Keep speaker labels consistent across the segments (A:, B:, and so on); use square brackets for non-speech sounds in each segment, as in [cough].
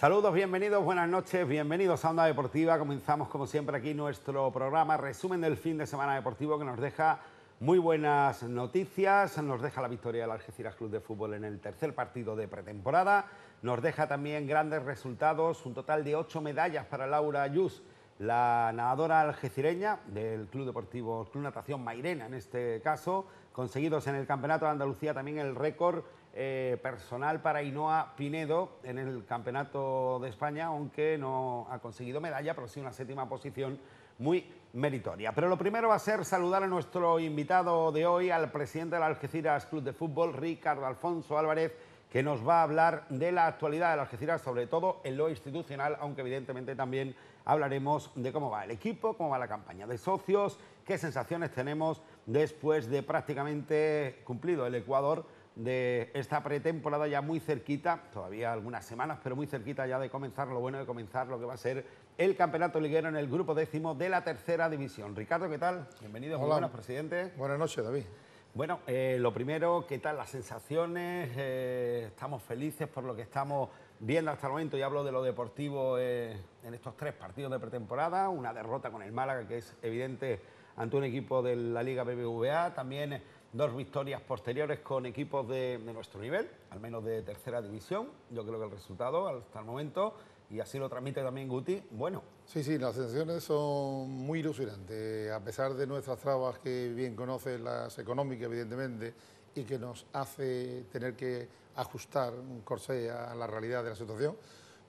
A: Saludos, bienvenidos, buenas noches, bienvenidos a Onda Deportiva. Comenzamos como siempre aquí nuestro programa, resumen del fin de semana deportivo que nos deja muy buenas noticias. Nos deja la victoria del Algeciras Club de Fútbol en el tercer partido de pretemporada. Nos deja también grandes resultados, un total de ocho medallas para Laura Ayus, la nadadora algecireña del Club Deportivo, Club Natación Mairena en este caso, conseguidos en el Campeonato de Andalucía también el récord eh, personal para Inoa Pinedo en el Campeonato de España, aunque no ha conseguido medalla, pero sí una séptima posición muy meritoria. Pero lo primero va a ser saludar a nuestro invitado de hoy, al presidente del Algeciras Club de Fútbol, Ricardo Alfonso Álvarez, que nos va a hablar de la actualidad del Algeciras, sobre todo en lo institucional, aunque evidentemente también hablaremos de cómo va el equipo, cómo va la campaña de socios, qué sensaciones tenemos después de prácticamente cumplido el Ecuador de esta pretemporada ya muy cerquita, todavía algunas semanas, pero muy cerquita ya de comenzar lo bueno de comenzar lo que va a ser el campeonato liguero en el grupo décimo de la tercera división. Ricardo, ¿qué tal? Bienvenido, muy buenas, presidente.
B: Buenas noches, David.
A: Bueno, eh, lo primero, ¿qué tal las sensaciones? Eh, estamos felices por lo que estamos viendo hasta el momento, y hablo de lo deportivo eh, en estos tres partidos de pretemporada, una derrota con el Málaga que es evidente ante un equipo de la Liga BBVA, también dos victorias posteriores con equipos de, nuestro nivel, al menos de tercera división. Yo creo que el resultado hasta el momento, y así lo transmite también Guti, bueno.
B: Sí, sí, las sensaciones son muy ilusionantes. A pesar de nuestras trabas que bien conoce, las económicas evidentemente, y que nos hace tener que ajustar un corsé a la realidad de la situación,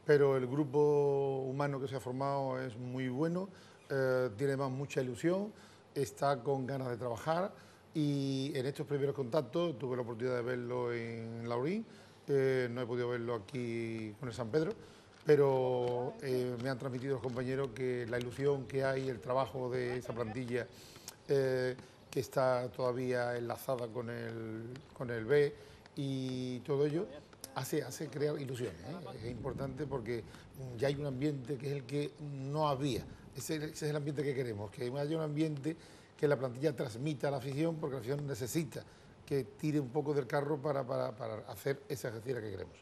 B: pero el grupo humano que se ha formado es muy bueno, eh, tiene más mucha ilusión, está con ganas de trabajar y en estos primeros contactos tuve la oportunidad de verlo en Laurín, eh, no he podido verlo aquí con el San Pedro, pero eh, me han transmitido los compañeros que la ilusión que hay, el trabajo de esa plantilla eh, que está todavía enlazada con el, con el B y todo ello, hace, hace crear ilusiones. Es importante porque ya hay un ambiente que es el que no había. Ese, es el ambiente que queremos, que haya un ambiente que la plantilla transmita a la afición, porque la afición necesita que tire un poco del carro para, hacer ese ejercicio que queremos.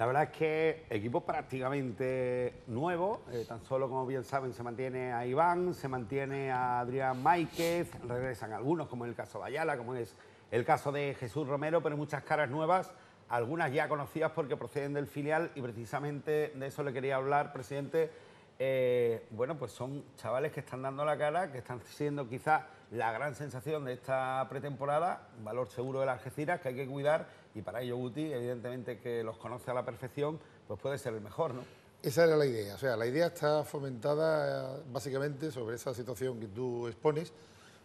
A: La verdad es que equipo prácticamente nuevo, eh, tan solo como bien saben se mantiene a Iván, se mantiene a Adrián Máiquez, regresan algunos como en el caso de Ayala, como es el caso de Jesús Romero, pero muchas caras nuevas, algunas ya conocidas porque proceden del filial y precisamente de eso le quería hablar, presidente, eh, bueno, pues son chavales que están dando la cara, que están siendo quizás la gran sensación de esta pretemporada, valor seguro de la Algeciras que hay que cuidar y para ello Guti, evidentemente que los conoce a la perfección, pues puede ser el mejor, ¿no?
B: Esa era la idea, o sea, la idea está fomentada eh, básicamente sobre esa situación que tú expones,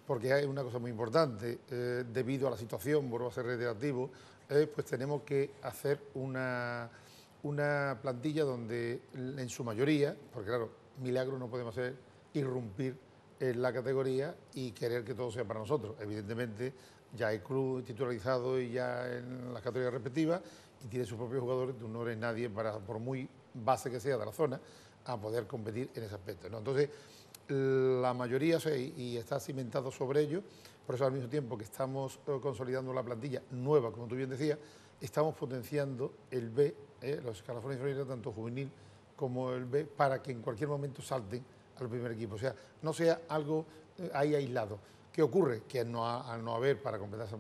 B: porque hay una cosa muy importante, eh, debido a la situación, vuelvo a ser reiterativo, pues tenemos que hacer una una plantilla donde en su mayoría, porque claro, milagro no podemos hacer, irrumpir en la categoría y querer que todo sea para nosotros. Evidentemente, ya hay club titularizado y ya en las categorías respectivas y tiene sus propios jugadores, tú no eres nadie para, por muy base que sea de la zona, a poder competir en ese aspecto. Entonces, la mayoría y está cimentado sobre ello, por eso al mismo tiempo que estamos eh, consolidando la plantilla nueva, como tú bien decías, estamos potenciando el B, eh, los escalafones inferiores, tanto juvenil como el B, para que en cualquier momento salten al primer equipo. O sea, no sea algo eh, ahí aislado. ¿Qué ocurre? Que al no, haber para completar esa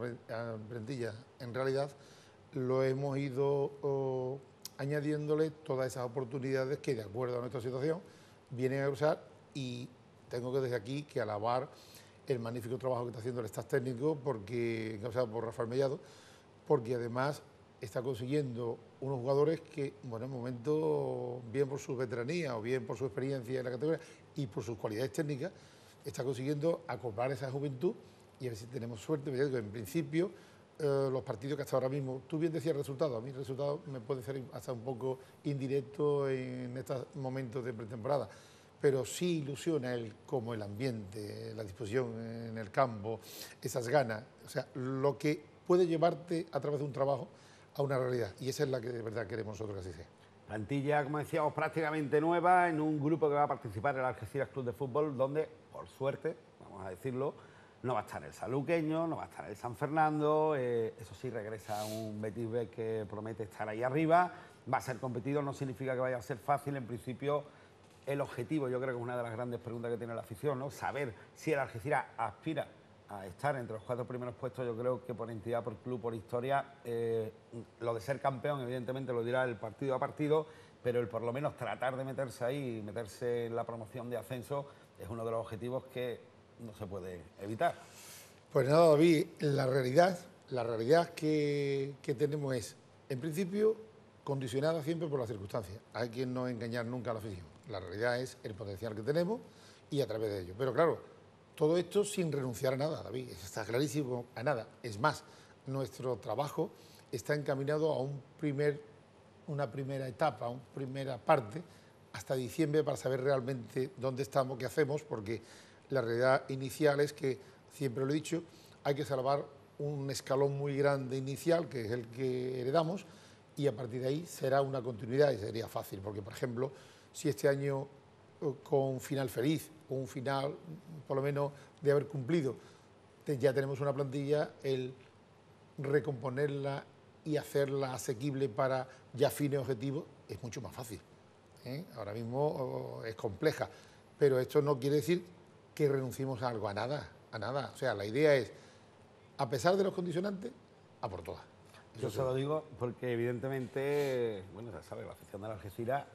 B: plantilla, en realidad lo hemos ido añadiéndole todas esas oportunidades que, de acuerdo a nuestra situación, vienen a usar y tengo que desde aquí que alabar el magnífico trabajo que está haciendo el staff técnico, porque, por Rafael Mellado, porque además está consiguiendo unos jugadores que, bueno, en momento, bien por su veteranía o bien por su experiencia en la categoría y por sus cualidades técnicas, está consiguiendo acoplar esa juventud y a ver si tenemos suerte. En principio, eh, los partidos que hasta ahora mismo, tú bien decías resultado, a mí el resultado me puede ser hasta un poco indirecto en estos momentos de pretemporada, pero sí ilusiona el, como el ambiente, la disposición en el campo, esas ganas, o sea, lo que puede llevarte a través de un trabajo a una realidad. Y esa es la que de verdad queremos nosotros que así sea.
A: Plantilla, como decíamos, prácticamente nueva en un grupo que va a participar en el Algeciras Club de Fútbol, donde, por suerte, vamos a decirlo, no va a estar el Saluqueño, no va a estar el San Fernando, eh, eso sí, regresa un Betis B que promete estar ahí arriba, va a ser competido, no significa que vaya a ser fácil, en principio el objetivo, yo creo que es una de las grandes preguntas que tiene la afición, ¿no? Saber si el Algeciras aspira a estar entre los cuatro primeros puestos, yo creo que por entidad, por club, por historia, eh, lo de ser campeón, evidentemente lo dirá el partido a partido, pero el por lo menos tratar de meterse ahí, meterse en la promoción de ascenso, es uno de los objetivos que no se puede evitar.
B: Pues nada, David, la realidad, la realidad que, que tenemos es, en principio, condicionada siempre por las circunstancias. Hay que no engañar nunca a la afición. La realidad es el potencial que tenemos y a través de ello. Pero claro, todo esto sin renunciar a nada, David, está clarísimo, a nada. Es más, nuestro trabajo está encaminado a una primera etapa, una primera parte, hasta diciembre para saber realmente dónde estamos, qué hacemos, porque la realidad inicial es que, siempre lo he dicho, hay que salvar un escalón muy grande inicial, que es el que heredamos, y a partir de ahí será una continuidad y sería fácil, porque, por ejemplo, si este año eh, con final feliz, un final por lo menos de haber cumplido, ya tenemos una plantilla, el recomponerla y hacerla asequible para ya fines objetivos es mucho más fácil. ¿eh? Ahora mismo es compleja, pero esto no quiere decir que renunciemos a algo, a nada, a nada. O sea, la idea es, a pesar de los condicionantes, a por todas.
A: Yo se lo digo porque evidentemente, bueno, ya sabe, la afición de la Algeciras,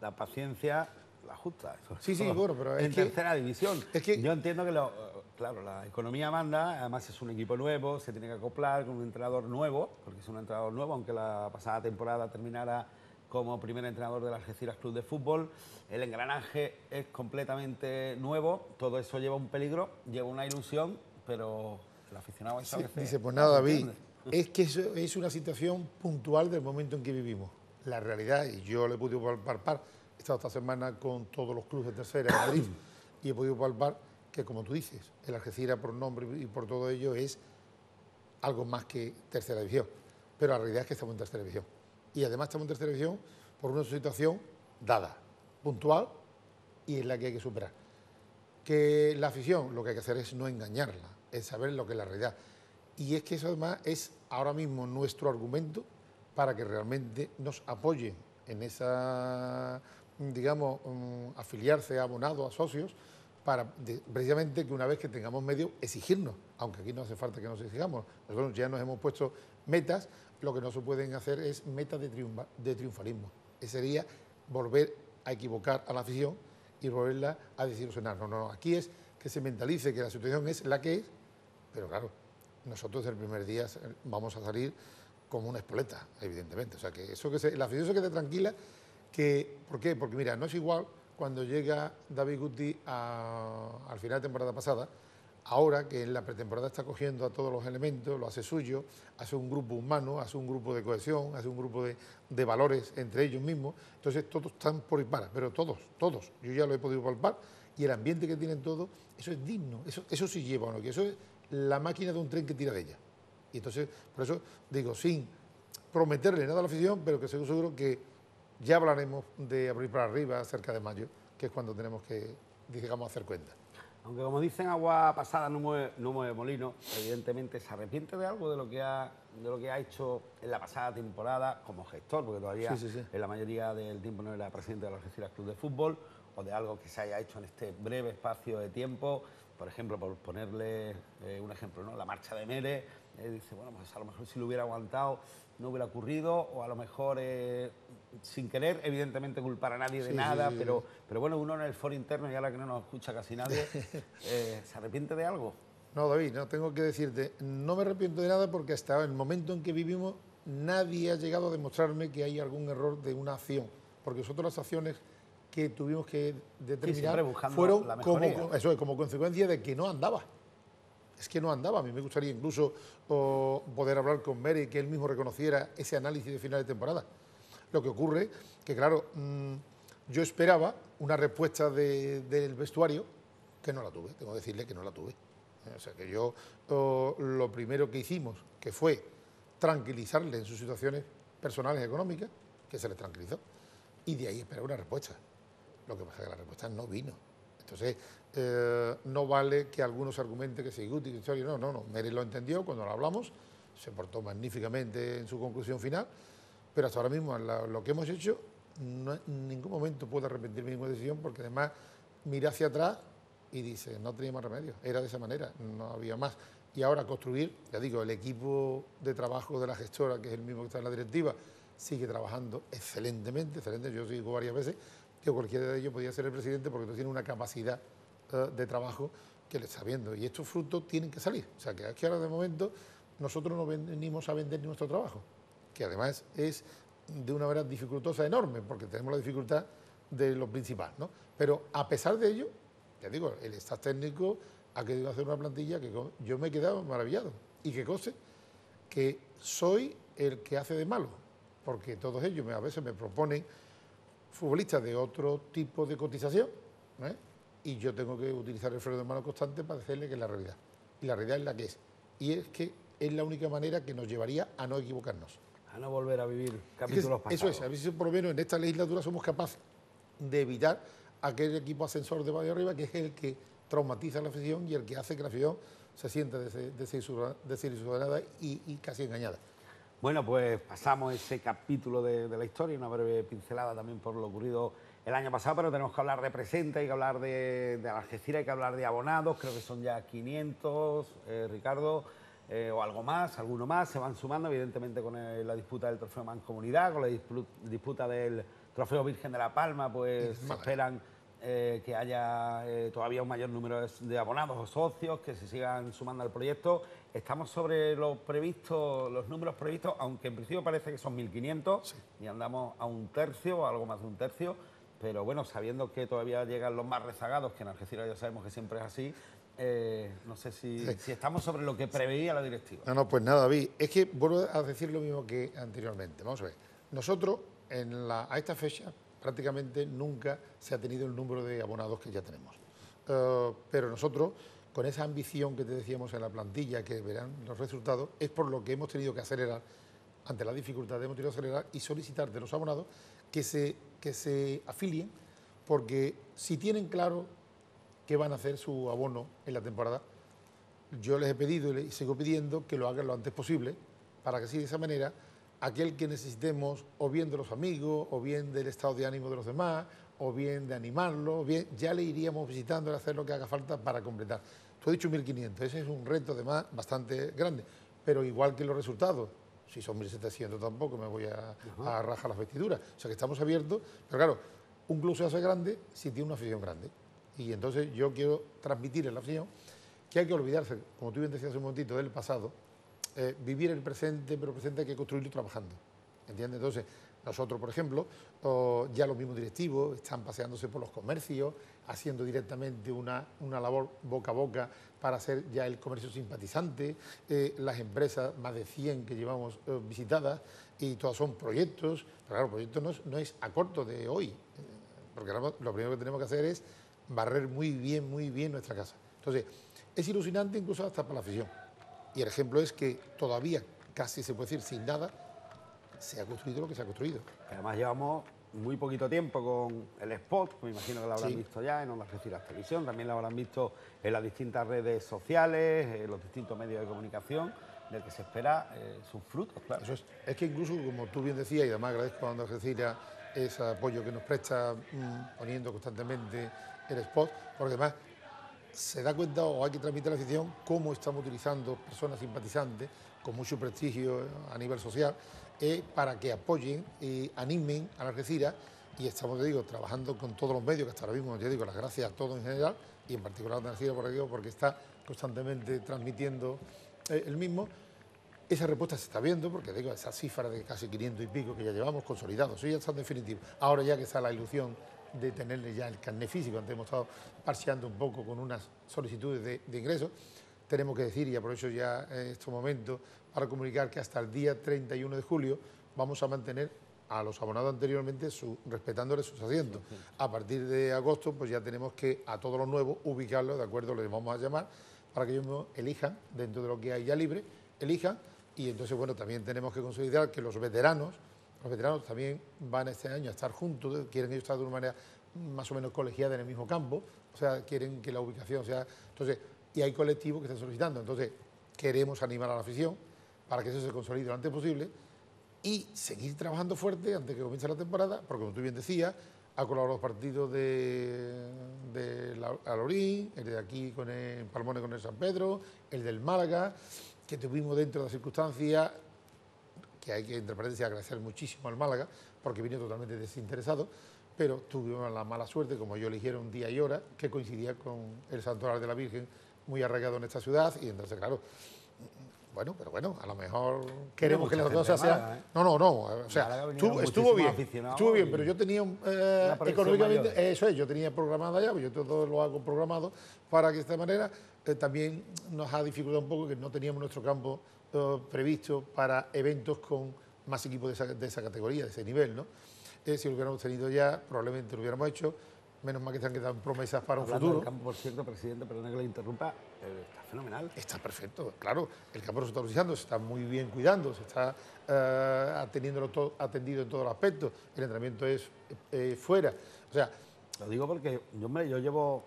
A: la paciencia la justa.
B: sí, sí, bueno, pero
A: es en tercera división. Es que yo entiendo que lo, claro, la economía manda, además es un equipo nuevo, se tiene que acoplar con un entrenador nuevo, porque es un entrenador nuevo, aunque la pasada temporada terminara como primer entrenador del Algeciras Club de Fútbol. El engranaje es completamente nuevo, todo eso lleva un peligro, lleva una ilusión, pero el aficionado
B: sí, Dice, pues nada, David, [laughs] es que eso es una situación puntual del momento en que vivimos. La realidad, y yo le podido palpar He estado esta semana con todos los clubes de tercera en Madrid [clears throat] y he podido palpar que, como tú dices, el Algeciras por nombre y por todo ello es algo más que tercera división. Pero la realidad es que estamos en tercera división. Y además estamos en tercera división por una situación dada, puntual y es la que hay que superar. Que la afición lo que hay que hacer es no engañarla, es saber lo que es la realidad. Y es que eso además es ahora mismo nuestro argumento para que realmente nos apoyen en esa digamos, mm, afiliarse a abonados, a socios, para precisamente que una vez que tengamos medios, exigirnos, aunque aquí no hace falta que nos exigamos. Nosotros ya nos hemos puesto metas, lo que no se pueden hacer es metas de, de triunfalismo. Ese sería volver a equivocar a la afición y volverla a desilusionar. No, no, aquí es que se mentalice que la situación es la que es, pero claro, nosotros el primer día vamos a salir como una espoleta, evidentemente. O sea, que eso que se, la afición se quede tranquila ¿Por qué? Porque mira, no es igual cuando llega David Guti al final de temporada pasada, ahora que en la pretemporada está cogiendo a todos los elementos, lo hace suyo, hace un grupo humano, hace un grupo de cohesión, hace un grupo de, valores entre ellos mismos, entonces todos están por y para, pero todos, todos, yo ya lo he podido palpar, y el ambiente que tienen todos, eso es digno, eso, eso sí lleva, ¿no? que eso es la máquina de un tren que tira de ella. Y entonces, por eso digo, sin prometerle nada a la afición, pero que seguro que ya hablaremos de abrir para arriba cerca de mayo, que es cuando tenemos que, digamos, hacer cuenta.
A: Aunque como dicen, agua pasada no mueve, no mueve molino, evidentemente se arrepiente de algo de lo, que ha, de lo que ha hecho en la pasada temporada como gestor, porque todavía en la mayoría del tiempo no era presidente de la Algeciras Club de Fútbol, o de algo que se haya hecho en este breve espacio de tiempo, por ejemplo, por ponerle eh, un ejemplo, ¿no? la marcha de Mere, eh, dice, bueno, pues a lo mejor si lo hubiera aguantado no hubiera ocurrido, o a lo mejor eh, sin querer, evidentemente culpar a nadie de nada, pero, pero bueno, uno en el foro interno, y ahora que no nos escucha casi nadie, [laughs] eh, ¿se arrepiente de algo?
B: No, David, no tengo que decirte, no me arrepiento de nada porque hasta el momento en que vivimos nadie ha llegado a demostrarme que hay algún error de una acción, porque nosotros las acciones que tuvimos que determinar fueron como, eso es, como consecuencia de que no andaba es que no andaba. A mí me gustaría incluso poder hablar con Mary, que él mismo reconociera ese análisis de final de temporada. Lo que ocurre que, claro, mm, yo esperaba una respuesta del vestuario que no la tuve, tengo que decirle que no la tuve. O sea, que yo lo primero que hicimos, que fue tranquilizarle en sus situaciones personales y económicas, que se les tranquilizó, y de ahí esperar una respuesta. Lo que pasa es que la respuesta no vino. Entonces, eh, no vale que algunos argumenten que se útil, no, no, no. Mary lo entendió cuando lo hablamos, se portó magníficamente en su conclusión final, pero hasta ahora mismo lo que hemos hecho no, en ningún momento puedo arrepentir mi misma decisión porque además mira hacia atrás y dice, no tenía más remedio, era de esa manera, no había más. Y ahora construir, ya digo, el equipo de trabajo de la gestora, que es el mismo que está en la directiva, sigue trabajando excelentemente, excelente. Yo digo varias veces que cualquiera de ellos podía ser el presidente porque tiene una capacidad eh, de trabajo que le está viendo. Y estos frutos tienen que salir. O sea, que aquí ahora de momento nosotros no venimos a vender nuestro trabajo, que además es de una manera dificultosa enorme, porque tenemos la dificultad de lo principal, ¿no? Pero a pesar de ello, ya digo, el staff técnico ha querido hacer una plantilla que yo me he quedado maravillado. Y que cose que soy el que hace de malo, porque todos ellos a veces me proponen futbolistas de otro tipo de cotización, ¿eh? y yo tengo que utilizar el freno de mano constante para decirle que es la realidad. Y la realidad es la que es. Y es que es la única manera que nos llevaría a no equivocarnos.
A: A no volver a vivir capítulos pasados.
B: Eso es, a ver si por lo menos en esta legislatura somos capaces de evitar aquel equipo ascensor de Valle Arriba que es el que traumatiza a la afición y el que hace que la afición se sienta desilusionada y, y casi engañada.
A: Bueno, pues pasamos ese capítulo de, la historia, una breve pincelada también por lo ocurrido el año pasado, pero tenemos que hablar de presente, hay que hablar de, de Algeciras, hay que hablar de abonados, creo que son ya 500, eh, Ricardo, eh, o algo más, alguno más, se van sumando evidentemente con la disputa del Trofeo Mancomunidad, con la disputa del Trofeo Virgen de la Palma, pues se esperan eh, que haya eh, todavía un mayor número de, abonados o socios que se sigan sumando al proyecto. Estamos sobre los previstos, los números previstos, aunque en principio parece que son 1.500 y andamos a un tercio o algo más de un tercio. Pero bueno, sabiendo que todavía llegan los más rezagados, que en Algeciras ya sabemos que siempre es así, eh, no sé si, si, estamos sobre lo que preveía la directiva.
B: No, no, pues nada, David. Es que vuelvo a decir lo mismo que anteriormente. Vamos a ver. Nosotros, en la, a esta fecha, prácticamente nunca se ha tenido el número de abonados que ya tenemos. Eh, pero nosotros, con esa ambición que te decíamos en la plantilla, que verán los resultados, es por lo que hemos tenido que acelerar, ante la dificultad hemos tenido que acelerar y solicitar de los abonados que se, que se afilien, porque si tienen claro que van a hacer su abono en la temporada, yo les he pedido y les sigo pidiendo que lo hagan lo antes posible, para que así de esa manera aquel que necesitemos o bien de los amigos, o bien del estado de ánimo de los demás, o bien de animarlo, bien, ya le iríamos visitando y hacer lo que haga falta para completar. Tú has dicho 1.500, ese es un reto además bastante grande, pero igual que los resultados, si son 1.700 tampoco me voy a, a, rajar las vestiduras, o sea que estamos abiertos, pero claro, un club se hace grande si tiene una afición grande. Y entonces yo quiero transmitir en la afición que hay que olvidarse, como tú bien decías hace un momentito, del pasado, eh, vivir el presente, pero el presente hay que construirlo trabajando. ¿Entiendes? Entonces, nosotros, por ejemplo, ya los mismos directivos están paseándose por los comercios, haciendo directamente una, labor boca a boca para hacer ya el comercio simpatizante, eh, las empresas, más de 100 que llevamos eh, visitadas, y todos son proyectos, pero claro, proyectos no no es a corto de hoy, porque lo primero que tenemos que hacer es barrer muy bien, muy bien nuestra casa. Entonces, es ilusionante incluso hasta para la afición. Y el ejemplo es que todavía, casi se puede decir sin nada, se ha construido lo que se ha construido.
A: Además llevamos muy poquito tiempo con el spot, me imagino que lo habrán visto ya en Onda la Televisión, también lo habrán visto en las distintas redes sociales, en los distintos medios de comunicación, del que se espera eh, sus frutos, claro.
B: Eso es, es que incluso, como tú bien decías, y además agradezco a Onda Algeciras ese apoyo que nos presta mm, poniendo constantemente el spot, porque además se da cuenta o hay que transmitir la afición cómo estamos utilizando personas simpatizantes con mucho prestigio a nivel social eh, para que apoyen y animen a la Algeciras y estamos, digo, trabajando con todos los medios, que hasta ahora mismo, ya digo, las gracias a todos en general y en particular a la Algeciras, por digo, porque está constantemente transmitiendo eh, el mismo. Esa respuesta se está viendo, porque digo, esa cifra de casi 500 y pico que ya llevamos consolidados, eso ya está definitivo. Ahora ya que está la ilusión de tenerle ya el carnet físico, antes hemos estado parseando un poco con unas solicitudes de, de ingreso, tenemos que decir, y aprovecho ya en este momento para comunicar que hasta el día 31 de julio vamos a mantener a los abonados anteriormente su, respetándoles sus asientos. A partir de agosto, pues ya tenemos que a todos los nuevos ubicarlos, de acuerdo, les vamos a llamar, para que ellos elijan, dentro de lo que hay ya libre, elijan. Y entonces, bueno, también tenemos que considerar que los veteranos, los veteranos también van este año a estar juntos, quieren ellos estar de una manera más o menos colegiada en el mismo campo, o sea, quieren que la ubicación sea... Entonces, y hay colectivos que están solicitando. Entonces, queremos animar a la afición para que eso se consolide lo antes posible y seguir trabajando fuerte antes que comience la temporada, porque como tú bien decías, ha colaborado los partidos de, de Alorín, el de aquí con el Palmone con el San Pedro, el del Málaga, que tuvimos dentro de las circunstancias, que hay que, entre paréntesis, agradecer muchísimo al Málaga, porque vino totalmente desinteresado, pero tuvimos la mala suerte, como yo eligieron día y hora, que coincidía con el Santoral de la Virgen, muy arraigado en esta ciudad, y entonces, claro, bueno, pero bueno, a lo mejor queremos que las cosas sean. ¿eh? No, no, no. O sea, estuvo bien. Estuvo bien, pero yo tenía eh, económicamente. Eso es, yo tenía programado ya, pues yo todo lo hago programado para que de esta manera eh, también nos ha dificultado un poco que no teníamos nuestro campo previsto para eventos con más equipos de esa, de esa categoría, de ese nivel, ¿no? si lo hubiéramos tenido ya, probablemente lo hubiéramos hecho menos mal que se han quedado promesas para un futuro.
A: El campo, por cierto, presidente, perdone que le interrumpa, eh, está fenomenal.
B: Está perfecto, claro. El campo se está utilizando, se está muy bien cuidando, se está eh, atendiendo todo, atendido en todos los aspectos. El entrenamiento es eh, fuera. O sea,
A: lo digo porque yo, me, yo llevo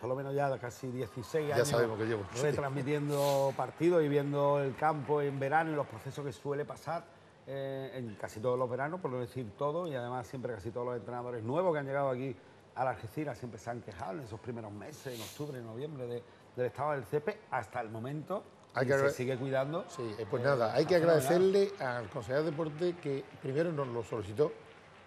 A: solo menos ya casi 16
B: años sabemos que llevo.
A: retransmitiendo partidos y viendo el campo en verano y los procesos que suele pasar eh, en casi todos los veranos, por no decir todo, y además siempre casi todos los entrenadores nuevos que han llegado aquí a la Algeciras siempre se han quejado en esos primeros meses, en octubre, en noviembre, del estado del CEPE hasta el momento. Hay que se sigue cuidando.
B: Sí, eh, pues nada, hay que agradecerle al consejero de deporte que primero nos lo solicitó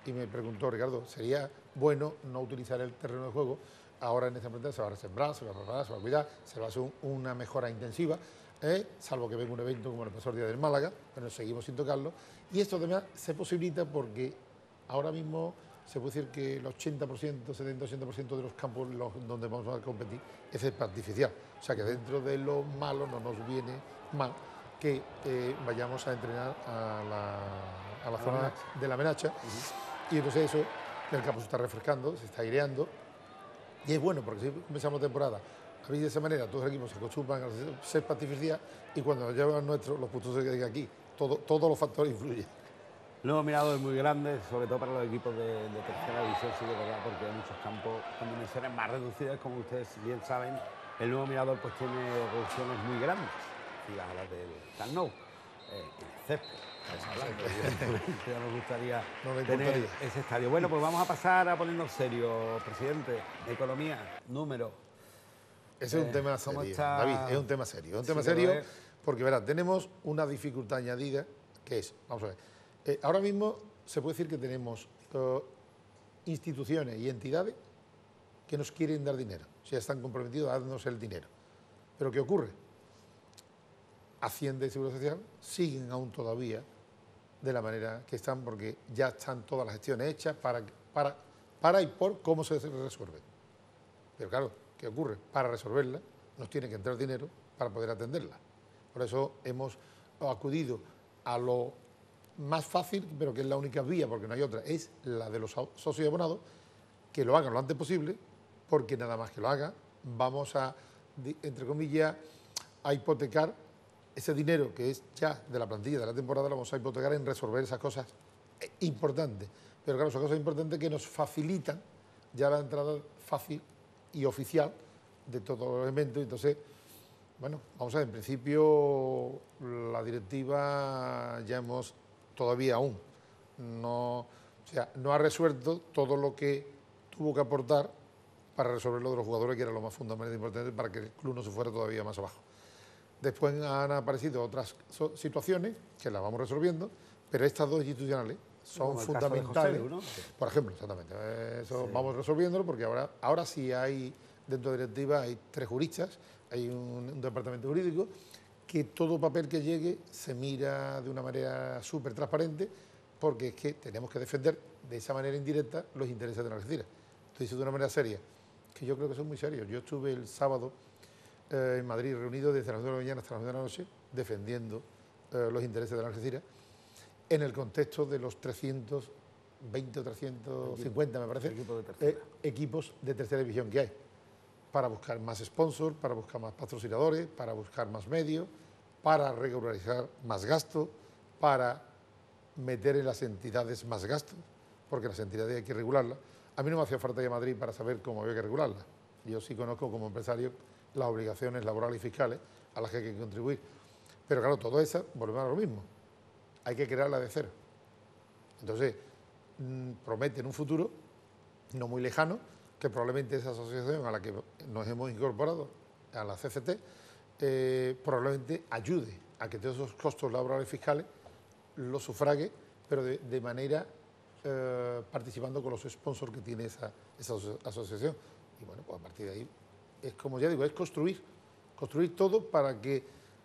B: y me preguntó, Ricardo, sería bueno no utilizar el terreno de juego. Ahora en esta planta se va a resembrar, se va a preparar, se va a cuidar, se va a hacer una mejora intensiva. ¿eh? salvo que venga un evento como el pasado Día del Málaga, pero seguimos sin tocarlo. Y esto además se posibilita porque ahora mismo se puede decir que el 80%, 70-80% de los campos donde vamos a competir es artificial. O sea que dentro de lo malo no nos viene mal que eh, vayamos a entrenar a la, zona de la menacha. Y entonces eso, el campo se está refrescando, se está aireando. Y es bueno porque si comenzamos temporada de esa manera todos los equipos se acostumbran a ser artificial y cuando nos llevan nuestros, los puntos se quedan aquí. Todo, todos los factores influyen.
A: El nuevo mirador es muy grande, sobre todo para los equipos de, tercera división, sí de verdad, porque hay muchos campos con dimensiones más reducidas, como ustedes bien saben. El nuevo mirador pues tiene reducciones muy grandes, y las del eh, el césped. [laughs] Ya nos gustaría tener ese estadio. Bueno, pues vamos a pasar a ponernos serio, presidente. Economía, número,
B: ese es un eh, tema serio, David, es un tema serio. Es un tema serio porque, verá, tenemos una dificultad añadida que es, vamos a ver, eh, ahora mismo se puede decir que tenemos eh, instituciones y entidades que nos quieren dar dinero, o sea, están comprometidos a darnos el dinero. Pero ¿qué ocurre? Hacienda y Seguridad Social siguen aún todavía de la manera que están porque ya están todas las gestiones hechas para, para, para y por cómo se resuelve. Pero claro, ¿Qué ocurre? Para resolverla nos tiene que entrar dinero para poder atenderla. Por eso hemos acudido a lo más fácil, pero que es la única vía, porque no hay otra, es la de los socios abonados, que lo hagan lo antes posible, porque nada más que lo hagan, vamos a, entre comillas, a hipotecar ese dinero que es ya de la plantilla de la temporada, lo vamos a hipotecar en resolver esas cosas importantes. Pero claro, son cosas importantes que nos facilitan ya la entrada fácil y oficial de todo el evento. Entonces, bueno, vamos a ver, en principio la directiva ya hemos todavía aún no, o sea, no ha resuelto todo lo que tuvo que aportar para resolver lo de los jugadores, que era lo más fundamental importante para que el club no se fuera todavía más abajo. Después han aparecido otras situaciones que las vamos resolviendo, pero estas dos institucionales son fundamentales. Por ejemplo, exactamente. Eso vamos resolviéndolo porque ahora, ahora sí hay, dentro de directiva, hay tres juristas, hay un, departamento jurídico, que todo papel que llegue se mira de una manera súper transparente porque es que tenemos que defender de esa manera indirecta los intereses de la Algeciras. Estoy diciendo de una manera seria, que yo creo que son muy serios. Yo estuve el sábado eh, en Madrid reunido desde las 9 de la mañana hasta las 9 de la noche defendiendo eh, los intereses de la Algeciras en el contexto de los 320 o 350, me parece, eh, equipos de tercera división que hay, para buscar más sponsors, para buscar más patrocinadores, para buscar más medios para regularizar más gasto, para meter en las entidades más gastos, porque las entidades hay que regularlas. A mí no me hacía falta ir a Madrid para saber cómo había que regularlas. Yo sí conozco como empresario las obligaciones laborales y fiscales a las que hay que contribuir. Pero claro, todo eso volvemos a lo mismo. Hay que crearla de cero. Entonces, mm, promete en un futuro no muy lejano que probablemente esa asociación a la que nos hemos incorporado, a la CCT, eh, probablemente ayude a que todos esos costos laborales y fiscales los sufrague, pero de, manera eh, participando con los sponsors que tiene esa, esa asociación. Y bueno, pues a partir de ahí es como ya digo, es construir, construir todo para que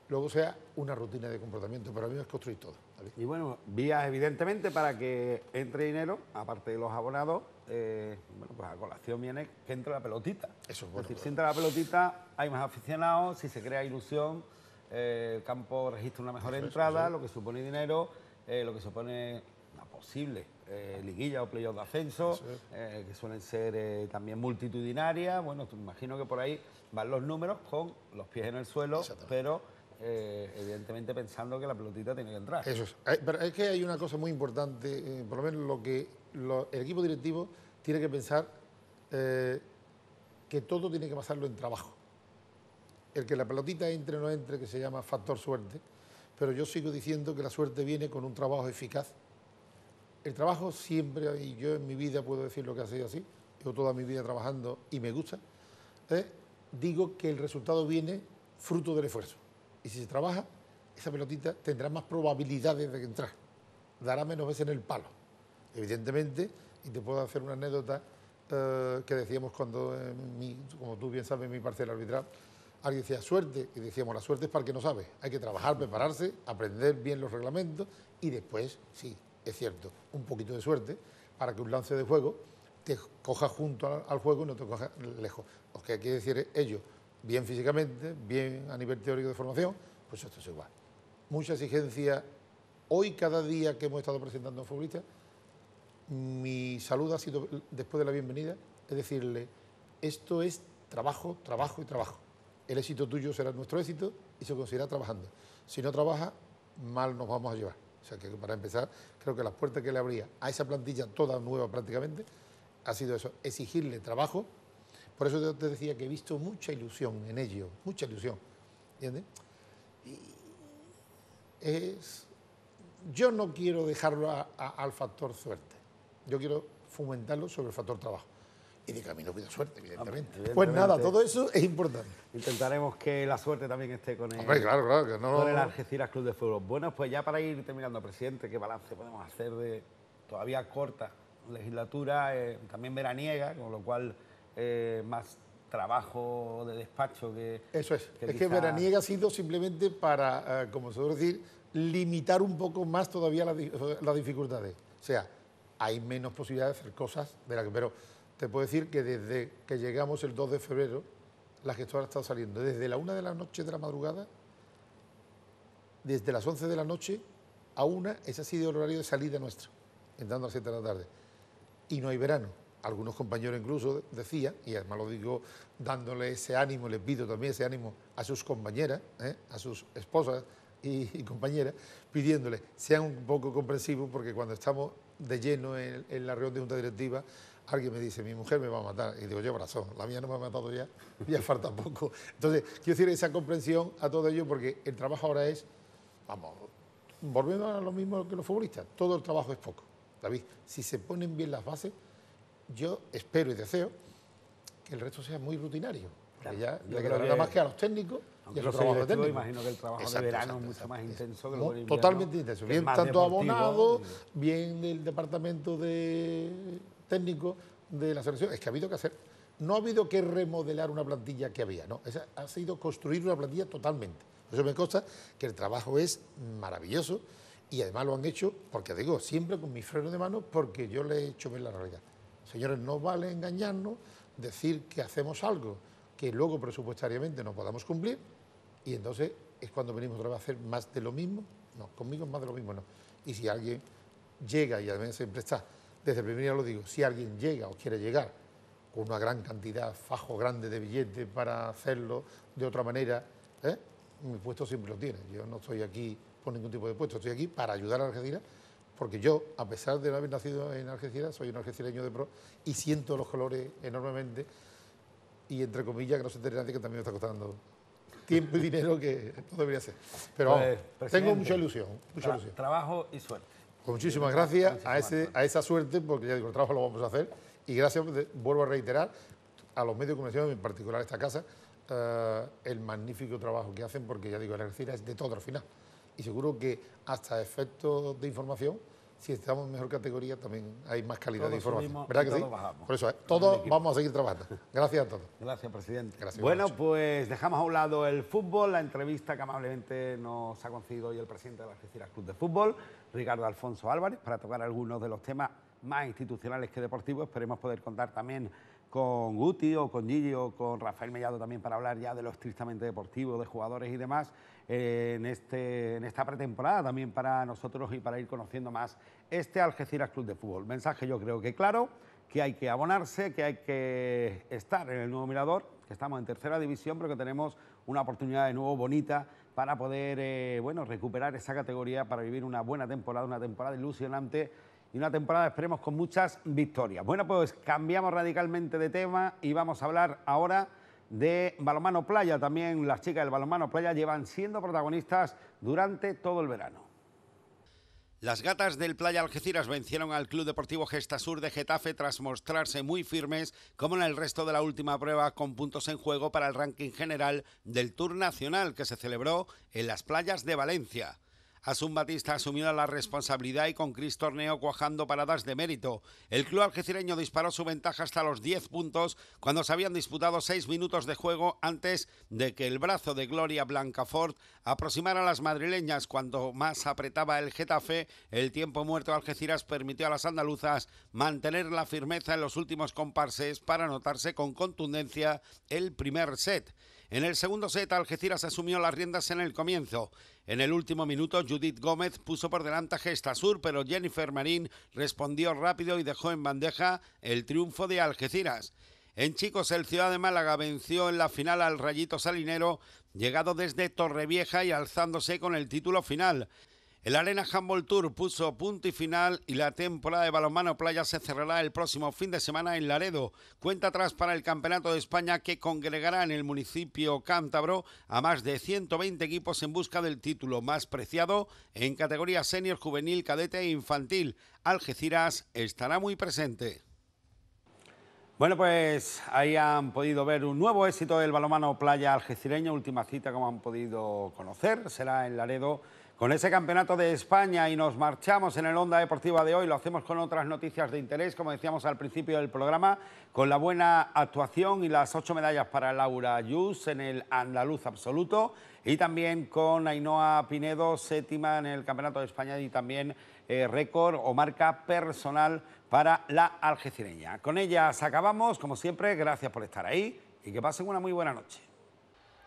B: luego sea una rutina de comportamiento. Para mí es construir todo.
A: Y bueno, vías evidentemente para que entre dinero, aparte de los abonados, eh, bueno, pues a colación viene que entre la pelotita.
B: Eso
A: es
B: bueno.
A: Es decir, si entra la pelotita, hay más aficionados, si se crea ilusión, eh, el campo registra una mejor entrada, lo que supone dinero, eh, lo que supone una posible liguilla o playoff de ascenso, que suelen ser también multitudinarias. Bueno, imagino que por ahí van los números con los pies en el suelo, pero eh, evidentemente pensando que la pelotita tiene que entrar.
B: Eso es. Pero es que hay una cosa muy importante, eh, por lo menos lo que el equipo directivo tiene que pensar eh, que todo tiene que pasarlo en trabajo. El que la pelotita entre o no entre, que se llama factor suerte, pero yo sigo diciendo que la suerte viene con un trabajo eficaz. El trabajo siempre, y yo en mi vida puedo decir lo que ha sido así, yo toda mi vida trabajando y me gusta, digo que el resultado viene fruto del esfuerzo. Y si se trabaja, esa pelotita tendrá más probabilidades de entrar, dará menos veces en el palo. Evidentemente, y te puedo hacer una anécdota eh, que decíamos cuando, como tú bien sabes, mi parcial arbitral, alguien decía suerte, y decíamos la suerte es para el que no sabe, hay que trabajar, prepararse, aprender bien los reglamentos y después, sí, es cierto, un poquito de suerte para que un lance de juego te coja junto al, juego y no te coja lejos. Lo que quiere decir es ello bien físicamente, bien a nivel teórico de formación, pues esto es igual. Mucha exigencia. Hoy, cada día que hemos estado presentando a un mi salud ha sido, después de la bienvenida, es decirle, esto es trabajo, trabajo y trabajo. El éxito tuyo será nuestro éxito y se conseguirá trabajando. Si no trabaja, mal nos vamos a llevar. O sea que para empezar, creo que las puertas que le abría a esa plantilla, toda nueva prácticamente, ha sido eso, exigirle trabajo por eso te decía que he visto mucha ilusión en ello, mucha ilusión. ¿Entiendes? es, yo no quiero dejarlo al factor suerte. Yo quiero fomentarlo sobre el factor trabajo. Y de camino cuida suerte, evidentemente. Pues nada, todo eso es importante.
A: Intentaremos que la suerte también esté con el,
B: claro, claro, que no...
A: con el Algeciras Club de Fútbol. Bueno, pues ya para ir terminando, presidente, ¿qué balance podemos hacer de todavía corta legislatura, eh, también veraniega, con lo cual eh, más trabajo de despacho que...
B: Eso es. es que veraniega ha sido simplemente para, eh, como se suele decir, limitar un poco más todavía las dificultades. O sea, hay menos posibilidades de hacer cosas de las que... Pero te puedo decir que desde que llegamos el 2 de febrero, la gestora ha estado saliendo desde la 1 de la noche de la madrugada, desde las 11 de la noche a una, ese ha sido el horario de salida nuestro, entrando a las 7 de la tarde. Y no hay verano algunos compañeros incluso decían, y además lo digo dándole ese ánimo, les pido también ese ánimo a sus compañeras, ¿eh? a sus esposas y, compañeras, pidiéndole sean un poco comprensivos porque cuando estamos de lleno en, la reunión de junta directiva, alguien me dice, mi mujer me va a matar, y digo, llevo razón, la mía no me ha matado ya, [laughs] ya falta poco. Entonces, quiero decir esa comprensión a todo ello porque el trabajo ahora es, vamos, volviendo a lo mismo que los futbolistas, todo el trabajo es poco. David, si se ponen bien las bases, yo espero y deseo que el resto sea muy rutinario. Porque ya le quedará nada más que a los técnicos y a los trabajos técnicos.
A: Imagino que el trabajo de verano es mucho más intenso que el
B: Totalmente intenso. Bien tanto abonado, bien del departamento de técnico de la selección. Es que ha habido que hacer. No ha habido que remodelar una plantilla que había, ¿no? Ha sido construir una plantilla totalmente. Eso me consta que el trabajo es maravilloso y además lo han hecho, porque digo, siempre con mi freno de mano, porque yo le he hecho ver la realidad. Señores, no vale engañarnos, decir que hacemos algo que luego presupuestariamente no podamos cumplir y entonces es cuando venimos otra vez a hacer más de lo mismo. No, conmigo es más de lo mismo, no. Y si alguien llega, y además siempre está, desde el primer día lo digo, si alguien llega o quiere llegar con una gran cantidad, fajo grande de billetes para hacerlo de otra manera, ¿eh? mi puesto siempre lo tiene. Yo no estoy aquí por ningún tipo de puesto, estoy aquí para ayudar a Algeciras, porque yo, a pesar de no haber nacido en Algeciras, soy un algecireño de pro y siento los colores enormemente y entre comillas que no se entere nadie que también me está costando tiempo y dinero que no debería ser. Pero pues, tengo mucha ilusión, mucha ilusión.
A: Trabajo y suerte.
B: Pues muchísimas gracias a, ese, a esa suerte, porque ya digo, el trabajo lo vamos a hacer. Y gracias, vuelvo a reiterar, a los medios de comunicación, en particular a esta casa, eh, el magnífico trabajo que hacen, porque ya digo, la Algeciras es de todo al final. Y seguro que hasta efectos de información, si estamos en mejor categoría, también hay más calidad de información. ¿Verdad que sí? Por eso, todos vamos a seguir trabajando. Gracias a todos.
A: Gracias, presidente. bueno, pues dejamos a un lado el fútbol, la entrevista que amablemente nos ha concedido hoy el presidente de la Algeciras Club de Fútbol, Ricardo Alfonso Álvarez, para tocar algunos de los temas más institucionales que deportivos. Esperemos poder contar también con Guti o con Gigi o con Rafael Mellado también para hablar ya de lo estrictamente deportivo, de jugadores y demás eh, en, este, en esta pretemporada también para nosotros y para ir conociendo más este Algeciras Club de Fútbol. Mensaje yo creo que claro, que hay que abonarse, que hay que estar en el nuevo Mirador, que estamos en tercera división, pero que tenemos una oportunidad de nuevo bonita para poder eh, bueno, recuperar esa categoría, para vivir una buena temporada, una temporada ilusionante y una temporada, esperemos, con muchas victorias. Bueno, pues cambiamos radicalmente de tema y vamos a hablar ahora de balonmano playa. También las chicas del balonmano playa llevan siendo protagonistas durante todo el verano. Las gatas del Playa Algeciras vencieron al Club Deportivo Gesta Sur de Getafe tras mostrarse muy firmes, como en el resto de la última prueba, con puntos en juego para el ranking general del Tour Nacional que se celebró en las playas de Valencia. Asun Batista asumió la responsabilidad y con Cris Torneo cuajando paradas de mérito. El club algecireño disparó su ventaja hasta los 10 puntos cuando se habían disputado 6 minutos de juego antes de que el brazo de Gloria Blancafort aproximara a las madrileñas. Cuando más apretaba el Getafe, el tiempo muerto Algeciras permitió a las andaluzas mantener la firmeza en los últimos comparses para anotarse con contundencia el primer set. En el segundo set, Algeciras asumió las riendas en el comienzo. En el último minuto, Judith Gómez puso por delante a Gesta Sur, pero Jennifer Marín respondió rápido y dejó en bandeja el triunfo de Algeciras. En chicos, el Ciudad de Málaga venció en la final al Rayito Salinero, llegado desde Torrevieja y alzándose con el título final. El Arena Handball Tour puso punto y final y la temporada de balonmano playa se cerrará el próximo fin de semana en Laredo. Cuenta atrás para el Campeonato de España que congregará en el municipio cántabro a más de 120 equipos en busca del título más preciado en categoría senior, juvenil, cadete e infantil. Algeciras estará muy presente. Bueno, pues ahí han podido ver un nuevo éxito del balonmano playa algecireño, última cita como han podido conocer, será en Laredo con ese campeonato de España y nos marchamos en el Onda Deportiva de hoy. Lo hacemos con otras noticias de interés, como decíamos al principio del programa, con la buena actuación y las ocho medallas para Laura Yus en el andaluz absoluto y también con Ainhoa Pinedo, séptima en el Campeonato de España y también eh, récord o marca personal para la algecireña. Con ellas acabamos, como siempre, gracias por estar ahí y que pasen una muy buena noche.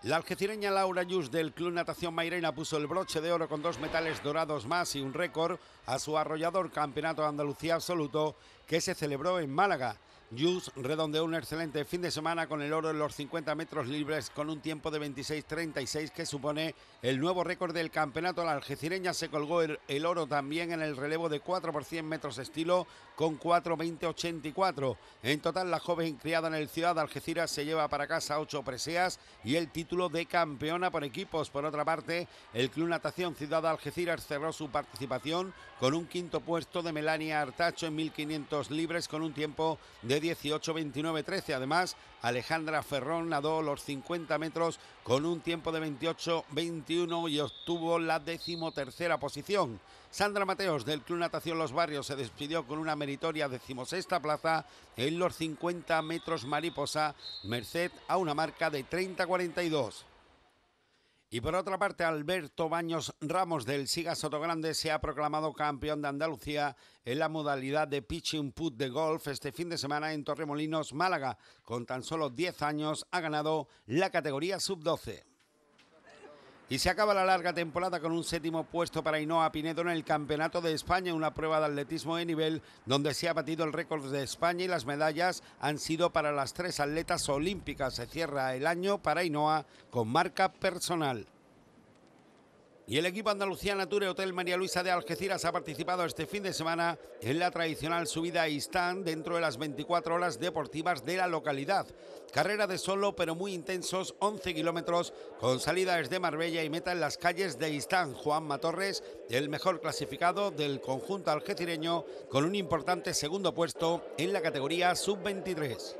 A: La algecireña Laura Yus del Club Natación Mairena puso el broche de oro con dos metales dorados más y un récord a su arrollador Campeonato de Andalucía Absoluto que se celebró en Málaga. Jus redondeó un excelente fin de semana con el oro en los 50 metros libres con un tiempo de 26.36 que supone el nuevo récord del campeonato. La algecireña se colgó el, oro también en el relevo de 4 por 100 metros estilo con 4.20.84. En total la joven criada en el Ciudad de Algeciras se lleva para casa 8 preseas y el título de campeona por equipos. Por otra parte, el Club Natación Ciudad de Algeciras cerró su participación con un quinto puesto de Melania Artacho en 1.500 libres con un tiempo de 18, 29, 13. Además, Alejandra Ferrón nadó los 50 metros con un tiempo de 28, 21 y obtuvo la decimotercera posición. Sandra Mateos del Club Natación Los Barrios se despidió con una meritoria decimosexta plaza en los 50 metros mariposa, merced a una marca de 30-42. Y por otra parte, Alberto Baños Ramos del Siga Sotogrande se ha proclamado campeón de Andalucía en la modalidad de pitching put de golf este fin de semana en Torremolinos, Málaga. Con tan solo 10 años ha ganado la categoría sub-12. Y se acaba la larga temporada con un séptimo puesto para Inoa Pinedo en el Campeonato de España, una prueba de atletismo de nivel donde se ha batido el récord de España y las medallas han sido para las tres atletas olímpicas. Se cierra el año para Inoa con marca personal. Y el equipo Andalucía Nature Hotel María Luisa de Algeciras ha participado este fin de semana en la tradicional subida a Istán dentro de las 24 horas deportivas de la localidad. Carrera de solo pero muy intensos 11 kilómetros con salida desde Marbella y meta en las calles de Istán. Juan Matorres, el mejor clasificado del conjunto algecireño con un importante segundo puesto en la categoría sub-23.